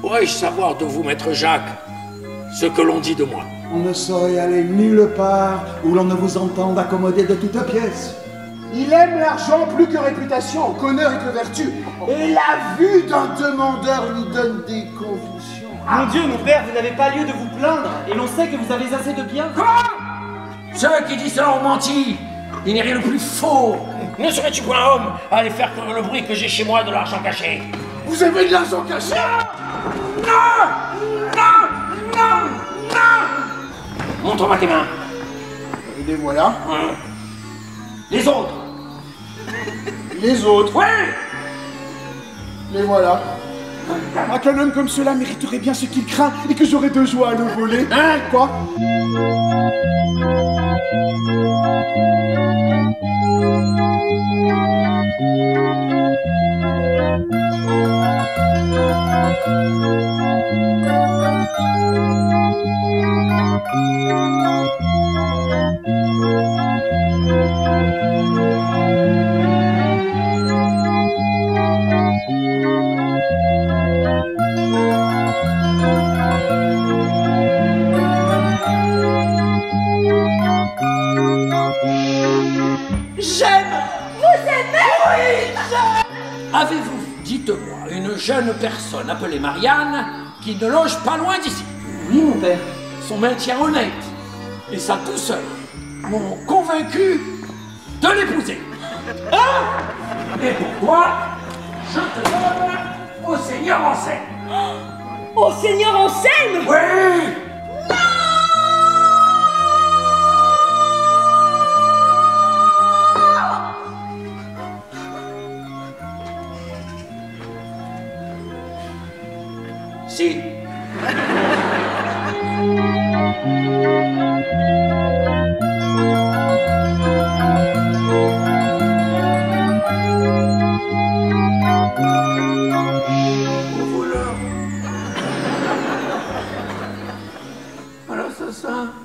Pourrais-je savoir de vous, maître Jacques, ce que l'on dit de moi? On ne saurait aller nulle part où l'on ne vous entende accommoder de toutes pièces. Il aime l'argent plus que réputation, qu'honneur et que vertu. Et la vue d'un demandeur lui donne des convulsions. Mon Dieu, mon père, vous n'avez pas lieu de vous plaindre, et l'on sait que vous avez assez de biens. Ceux qui disent cela ont menti Il n'y a rien de plus faux. Ne serais-tu point homme à aller faire le bruit que j'ai chez moi de l'argent caché? Vous avez de l'argent caché? Non! Non! Non! Non! Montre-moi tes mains. Les voilà. Hein? Les autres. Les autres, Oui! Les voilà. Ah, qu'un homme comme cela mériterait bien ce qu'il craint et que j'aurais de joie à le voler. Hein? Quoi? Avez-vous, dites-moi, une jeune personne appelée Marianne qui ne loge pas loin d'ici Oui, mon père. Son maintien honnête et sa douceur m'ont convaincu de l'épouser. Hein? Et pour toi, je te donne au Seigneur en scène? Au Seigneur en scène? Oui Si. Au.